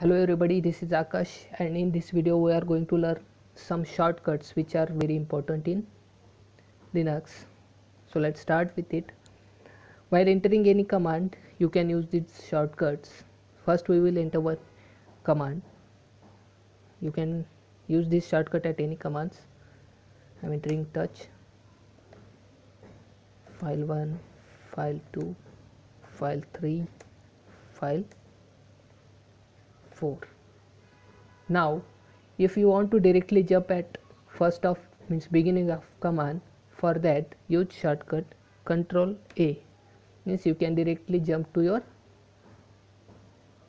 hello everybody. This is akash and in this video we are going to learn some shortcuts which are very important in linux. So let's start with it. While entering any command you can use these shortcuts. First we will enter one command. You can use this shortcut at any commands. I'm entering touch. File 1 file 2 file 3 file 4 now if you want to directly jump at first of means beginning of command for that use shortcut control a. Means you can directly jump to your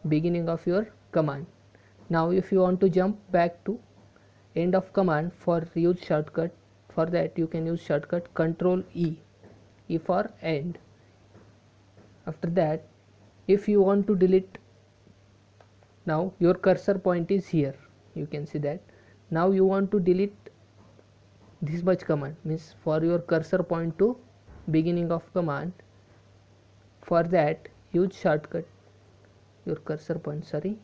beginning of your command. Now if you want to jump back to end of command for use shortcut for that you can use shortcut control e. E for end. After that if you want to delete now your cursor point is here. You can see that. Now you want to delete this much command. Means for your cursor point to beginning of command for that use shortcut. Your cursor point sorry.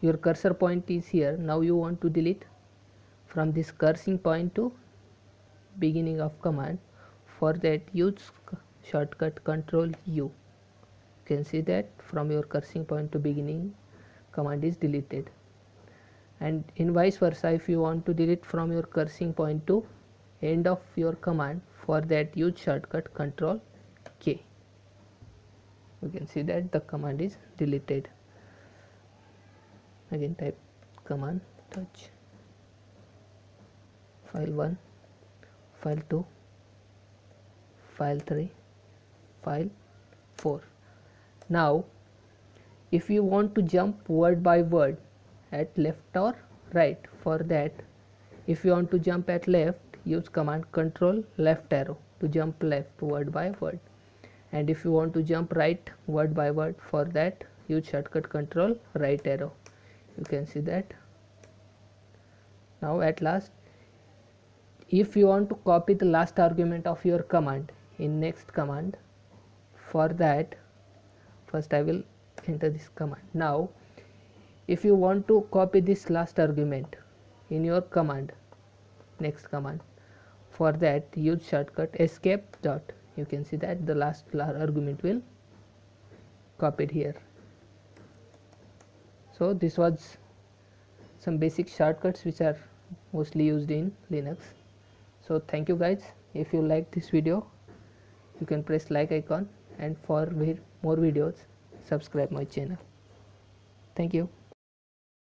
Your cursor point is here. Now you want to delete from this cursor point to beginning of command for that use shortcut control u. You can see that from your cursor point to beginning command is deleted. And in vice versa if you want to delete from your cursor point to end of your command for that use shortcut control k. You can see that the command is deleted. Again type command touch file 1 file 2 file 3 file 4 now if you want to jump word by word at left or right for that if you want to jump at left use command control left arrow to jump left word by word. And if you want to jump right word by word for that use shortcut control right arrow. You can see that. Now at last if you want to copy the last argument of your command in next command for that first I will enter this command. Now if you want to copy this last argument in your command next command for that use shortcut escape dot. You can see that the last argument will copied here. So this was some basic shortcuts which are mostly used in linux so thank you guys. If you like this video you can press like icon and for more videos subscribe my channel. Thank you